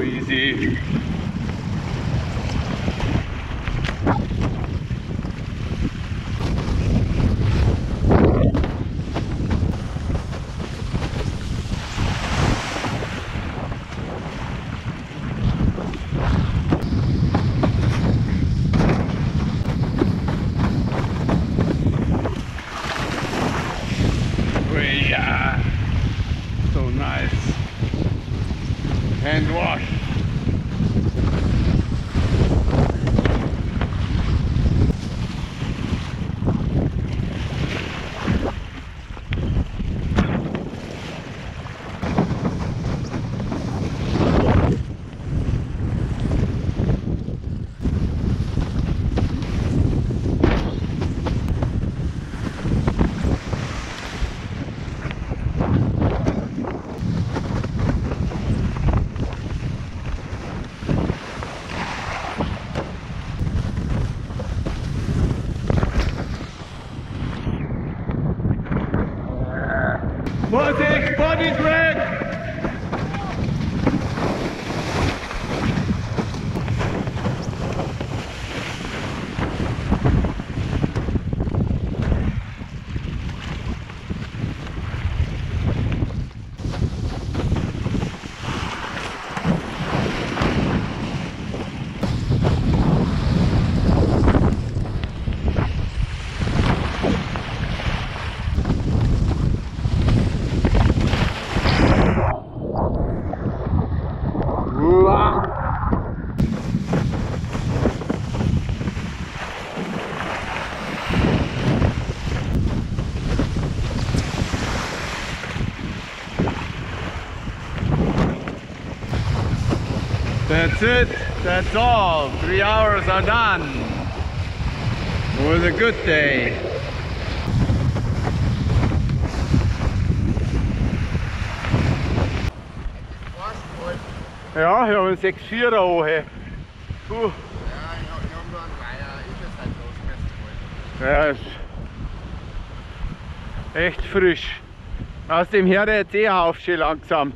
so easy. Yeah, so nice hand wash. Vorsicht, Body That's it. That's all. Three hours are done. It was a good day. Ja, ich habe einen 6-4er an. Puh. Ja, ist echt frisch. Aus dem Herde jetzt eh auf schon langsam.